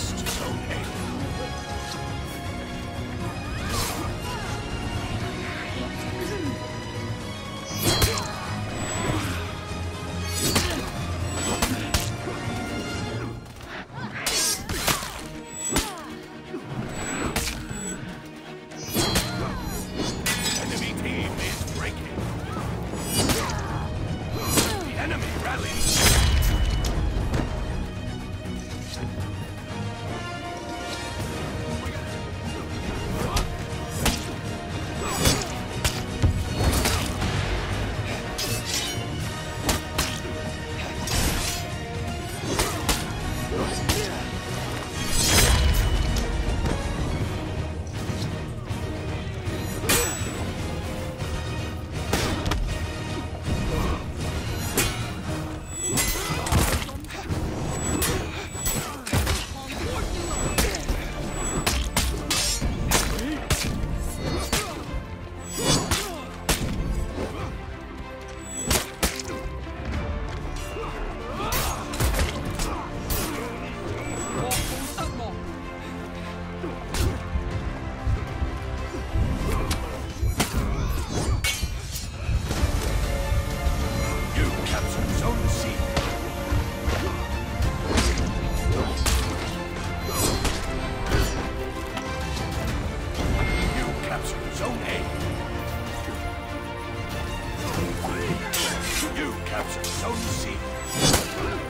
lost so many. Captured